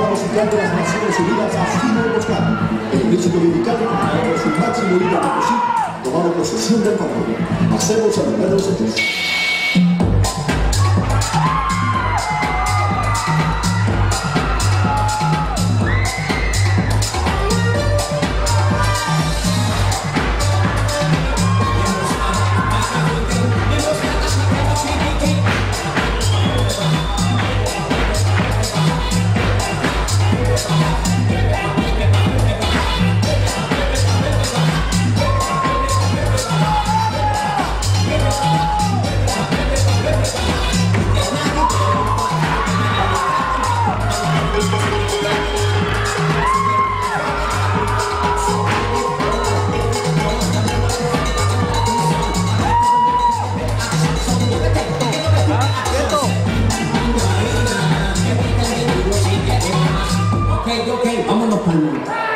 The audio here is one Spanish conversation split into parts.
trabajo musical de las Naciones Unidas ha sido demostrado. El ejército dominicano, con su máximo líder de tomado posesión del Pablo. Hacemos a número 70. Okay. I'm on the phone.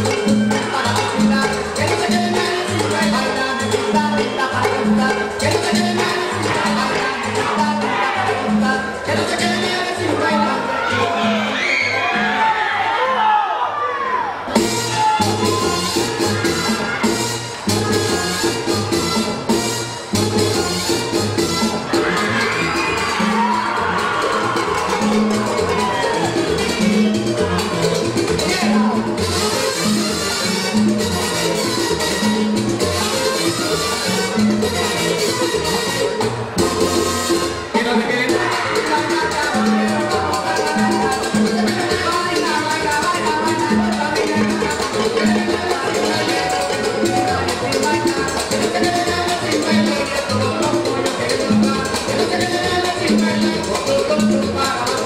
Thank you. Thank.